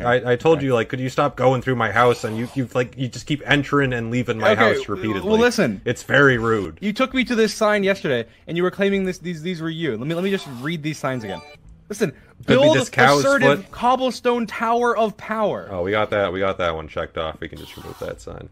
here. I, I told Okay. you like, could you stop going through my house? And you you like you just keep entering and leaving my Okay, house repeatedly. well, listen. it's very rude. You took me to this sign yesterday, and you were claiming this these these were you. Let me let me just read these signs again. Listen, build this assertive foot. cobblestone tower of power. Oh, we got that. We got that one checked off. We can just remove that sign.